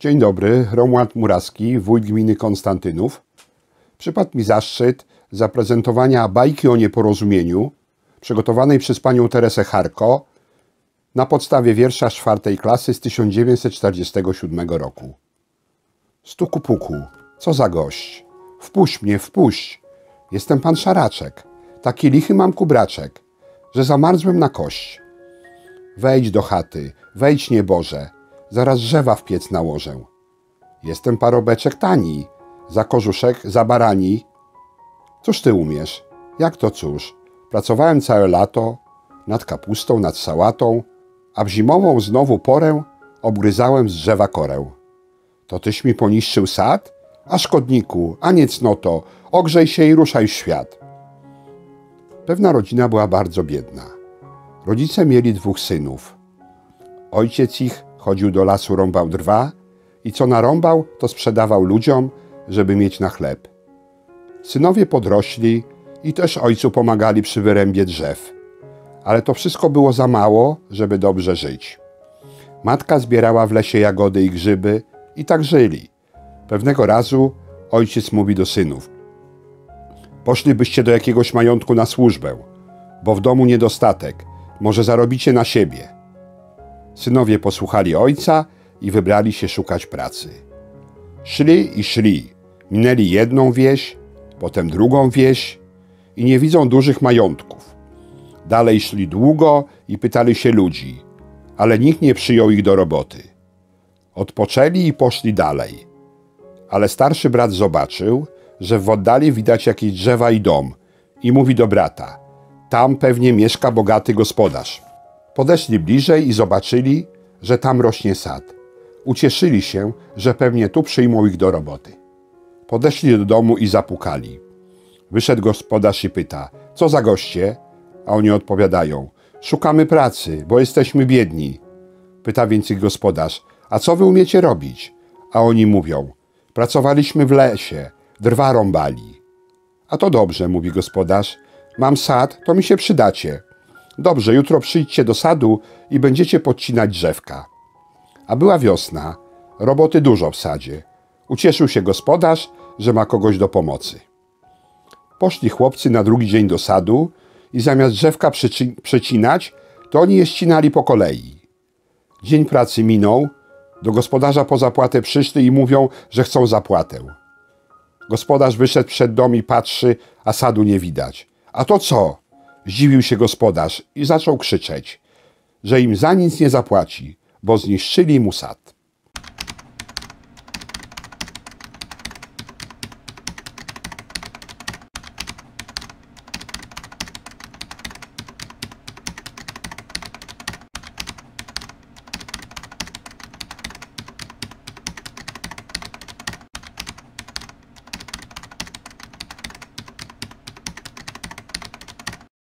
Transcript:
Dzień dobry, Romuald Muraski, wójt gminy Konstantynów. Przypadł mi zaszczyt zaprezentowania bajki o nieporozumieniu przygotowanej przez panią Teresę Harko na podstawie wiersza czwartej klasy z 1947 roku. Stuku puku, co za gość. Wpuść mnie, wpuść. Jestem pan Szaraczek. Taki lichy mam kubraczek, że zamarzłem na kość. Wejdź do chaty, wejdź nieboże, zaraz drzewa w piec nałożę. Jestem parobeczek tani, za kożuszek, za barani. Cóż ty umiesz? Jak to cóż? Pracowałem całe lato, nad kapustą, nad sałatą, a w zimową znowu porę obgryzałem z drzewa korę. To tyś mi poniszczył sad? A szkodniku, a nie cnoto, ogrzej się i ruszaj w świat. Pewna rodzina była bardzo biedna. Rodzice mieli dwóch synów. Ojciec ich chodził do lasu, rąbał drwa i co narąbał, to sprzedawał ludziom, żeby mieć na chleb. Synowie podrośli i też ojcu pomagali przy wyrębie drzew. Ale to wszystko było za mało, żeby dobrze żyć. Matka zbierała w lesie jagody i grzyby i tak żyli. Pewnego razu ojciec mówi do synów: Poszlibyście do jakiegoś majątku na służbę, bo w domu niedostatek, może zarobicie na siebie. Synowie posłuchali ojca i wybrali się szukać pracy. Szli i szli, minęli jedną wieś, potem drugą wieś i nie widzą dużych majątków. Dalej szli długo i pytali się ludzi, ale nikt nie przyjął ich do roboty. Odpoczęli i poszli dalej. Ale starszy brat zobaczył, że w oddali widać jakieś drzewa i dom i mówi do brata: Tam pewnie mieszka bogaty gospodarz. Podeszli bliżej i zobaczyli, że tam rośnie sad. Ucieszyli się, że pewnie tu przyjmą ich do roboty. Podeszli do domu i zapukali. Wyszedł gospodarz i pyta: Co za goście? A oni odpowiadają: Szukamy pracy, bo jesteśmy biedni. Pyta więc ich gospodarz: A co wy umiecie robić? A oni mówią: Pracowaliśmy w lesie, drwa rąbali. A to dobrze, mówi gospodarz. Mam sad, to mi się przydacie. Dobrze, jutro przyjdźcie do sadu i będziecie podcinać drzewka. A była wiosna, roboty dużo w sadzie. Ucieszył się gospodarz, że ma kogoś do pomocy. Poszli chłopcy na drugi dzień do sadu i zamiast drzewka przecinać, to oni je ścinali po kolei. Dzień pracy minął, do gospodarza po zapłatę przyszli i mówią, że chcą zapłatę. Gospodarz wyszedł przed dom i patrzy, a sadu nie widać. A to co? Zdziwił się gospodarz i zaczął krzyczeć, że im za nic nie zapłaci, bo zniszczyli mu sad.